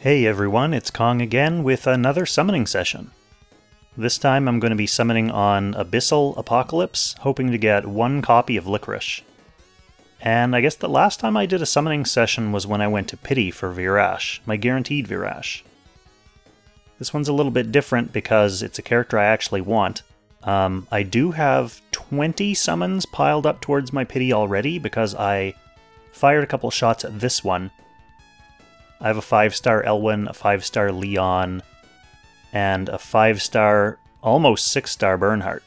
Hey everyone, it's Kong again with another summoning session. This time I'm going to be summoning on Abyssal Apocalypse, hoping to get one copy of Licorice. And I guess the last time I did a summoning session was when I went to Pity for Virash, my guaranteed Virash. This one's a little bit different because it's a character I actually want. Um, I do have 20 summons piled up towards my Pity already because I fired a couple shots at this one. I have a 5-star Elwyn, a 5-star Leon, and a 5-star, almost 6-star Bernhardt.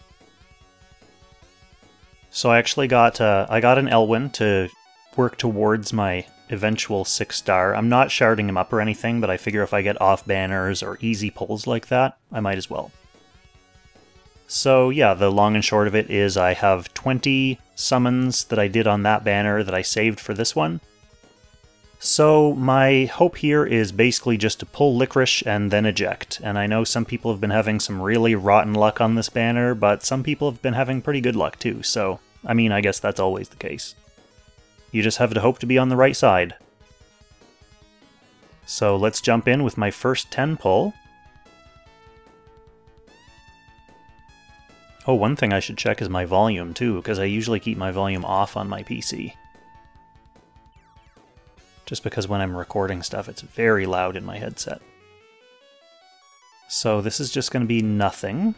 So I actually got uh, I got an Elwyn to work towards my eventual 6-star. I'm not sharding him up or anything, but I figure if I get off banners or easy pulls like that, I might as well. So yeah, the long and short of it is I have 20 summons that I did on that banner that I saved for this one. So my hope here is basically just to pull Licorice and then eject, and I know some people have been having some really rotten luck on this banner, but some people have been having pretty good luck too, so I mean I guess that's always the case. You just have to hope to be on the right side. So let's jump in with my first 10 pull. Oh, one thing I should check is my volume too, because I usually keep my volume off on my PC. Just because when I'm recording stuff, it's very loud in my headset. So this is just going to be nothing.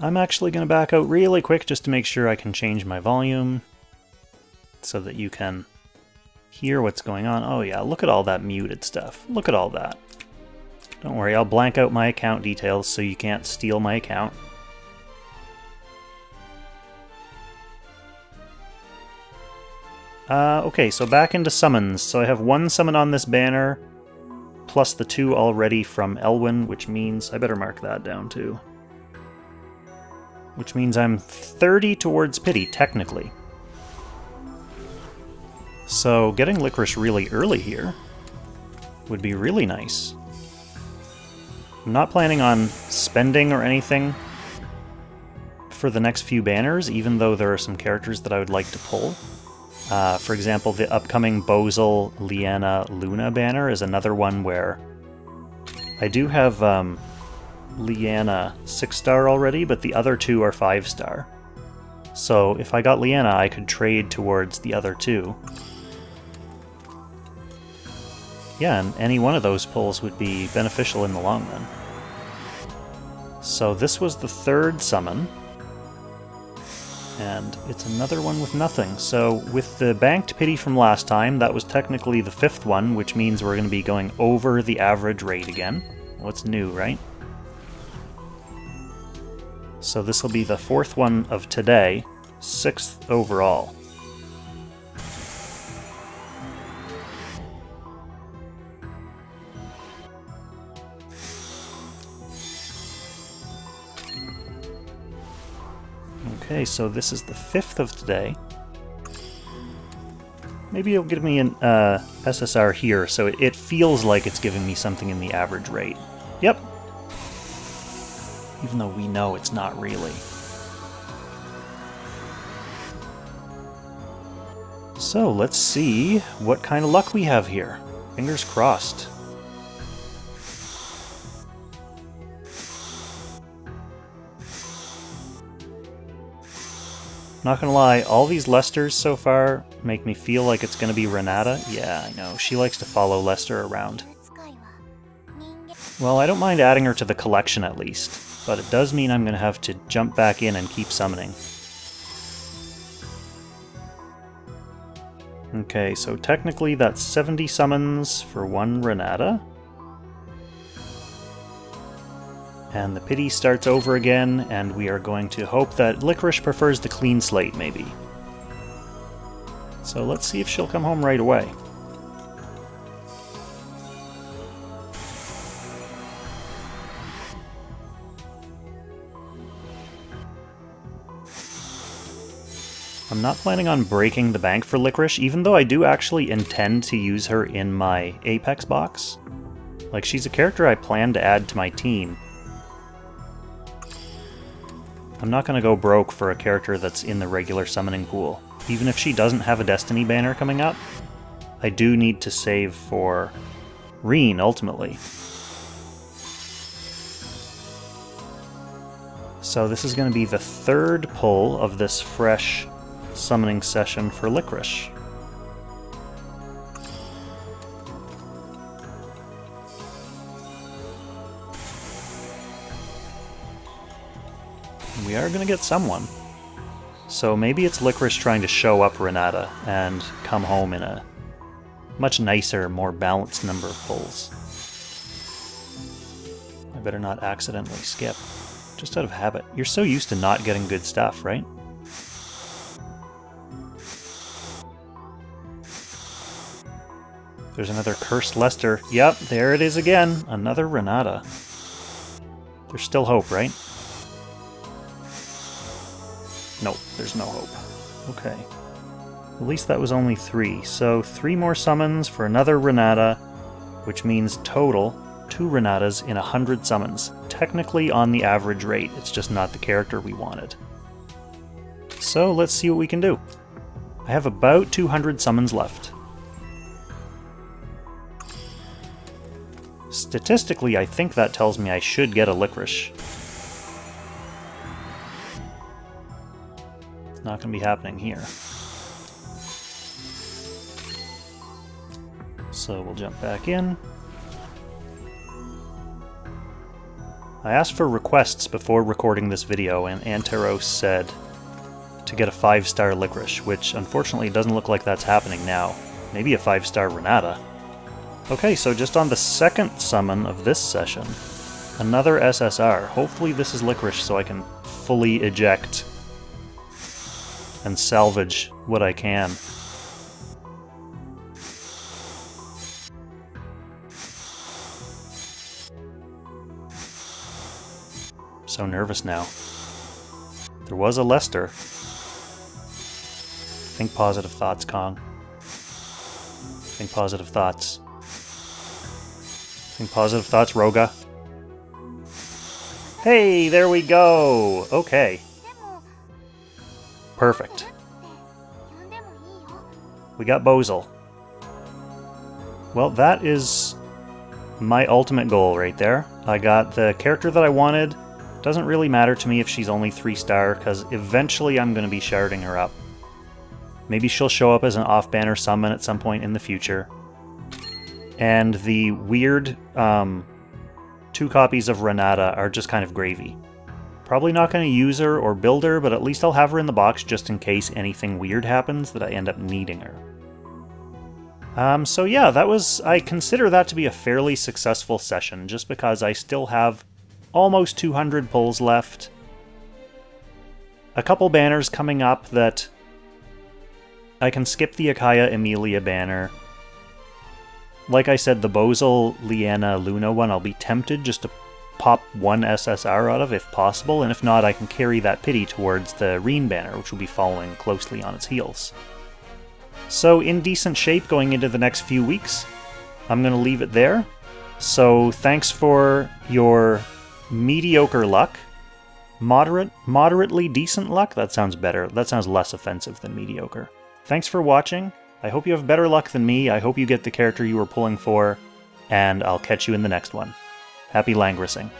I'm actually going to back out really quick just to make sure I can change my volume so that you can hear what's going on. Oh yeah, look at all that muted stuff. Look at all that. Don't worry, I'll blank out my account details so you can't steal my account. Uh, okay, so back into summons. So I have one summon on this banner, plus the two already from Elwyn, which means I better mark that down too. Which means I'm 30 towards Pity, technically. So getting Licorice really early here would be really nice. I'm not planning on spending or anything for the next few banners, even though there are some characters that I would like to pull. Uh, for example, the upcoming Bozel Liana Luna banner is another one where I do have um, Liana 6-star already, but the other two are 5-star. So if I got Liana, I could trade towards the other two. Yeah, and any one of those pulls would be beneficial in the long run. So this was the third summon, and it's another one with nothing. So with the Banked Pity from last time, that was technically the fifth one, which means we're going to be going over the average rate again. What's new, right? So this will be the fourth one of today, sixth overall. Okay, so this is the fifth of today. Maybe it'll give me an uh, SSR here, so it, it feels like it's giving me something in the average rate. Yep. Even though we know it's not really. So let's see what kind of luck we have here. Fingers crossed. Not gonna lie, all these Lesters so far make me feel like it's gonna be Renata. Yeah, I know. She likes to follow Lester around. Well, I don't mind adding her to the collection at least, but it does mean I'm gonna have to jump back in and keep summoning. Okay, so technically that's 70 summons for one Renata. And the pity starts over again, and we are going to hope that Licorice prefers the clean slate, maybe. So let's see if she'll come home right away. I'm not planning on breaking the bank for Licorice, even though I do actually intend to use her in my Apex box. Like, she's a character I plan to add to my team, I'm not going to go broke for a character that's in the regular summoning pool. even if she doesn't have a Destiny banner coming up, I do need to save for Rean, ultimately. So this is going to be the third pull of this fresh summoning session for Licorice. We are going to get someone. So maybe it's Licorice trying to show up Renata and come home in a much nicer, more balanced number of pulls. I better not accidentally skip. Just out of habit. You're so used to not getting good stuff, right? There's another Cursed Lester. Yep, there it is again. Another Renata. There's still hope, right? Nope, there's no hope. Okay. At least that was only three. So three more summons for another Renata, which means total two Renatas in a hundred summons. Technically on the average rate, it's just not the character we wanted. So let's see what we can do. I have about 200 summons left. Statistically, I think that tells me I should get a Licorice. It's not going to be happening here. So we'll jump back in. I asked for requests before recording this video, and Anteros said to get a 5-star Licorice, which unfortunately doesn't look like that's happening now. Maybe a 5-star Renata. Okay, so just on the second summon of this session, another SSR. Hopefully this is Licorice so I can fully eject and salvage what I can. So nervous now. There was a Lester. Think positive thoughts, Kong. Think positive thoughts. Think positive thoughts, Roga. Hey, there we go! Okay. Perfect. We got Bozil. Well, that is my ultimate goal right there. I got the character that I wanted. Doesn't really matter to me if she's only 3 star, because eventually I'm going to be sharding her up. Maybe she'll show up as an off-banner summon at some point in the future and the weird um, two copies of Renata are just kind of gravy. Probably not going to use her or build her, but at least I'll have her in the box just in case anything weird happens that I end up needing her. Um, so yeah, that was, I consider that to be a fairly successful session, just because I still have almost 200 pulls left. A couple banners coming up that I can skip the Akaya Emilia banner, like I said, the Bozel, Liana, Luna one, I'll be tempted just to pop one SSR out of if possible, and if not, I can carry that pity towards the Reen banner, which will be following closely on its heels. So, in decent shape going into the next few weeks. I'm going to leave it there. So, thanks for your mediocre luck. Moderate, moderately decent luck? That sounds better. That sounds less offensive than mediocre. Thanks for watching. I hope you have better luck than me. I hope you get the character you were pulling for, and I'll catch you in the next one. Happy languishing.